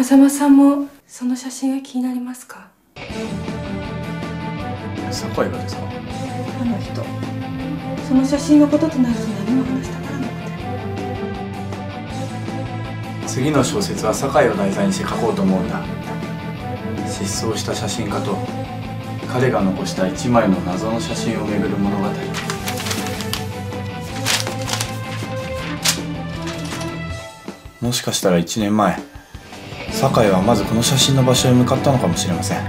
狭間さんもその写真が気になりますか？酒井がですか？あの人。その写真のこととなると何も話したがらなくて。次の小説は酒井を題材にして書こうと思うんだ。失踪した写真家と彼が残した一枚の謎の写真をめぐる物語。もしかしたら1年前酒井はまずこの写真の場所へ向かったのかもしれません。あ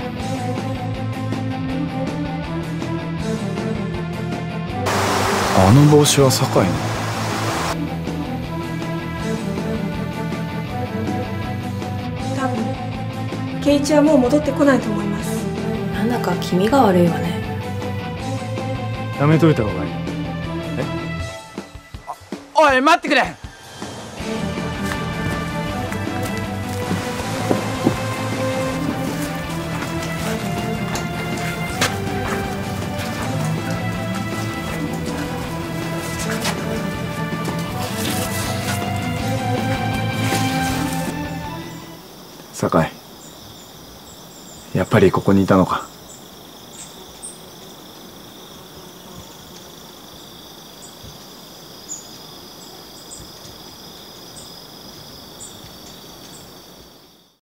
の帽子は酒井の？多分圭一はもう戻ってこないと思います。なんだか気味が悪いわね。やめといた方がいい。おい待ってくれ酒井。やっぱりここにいたのか。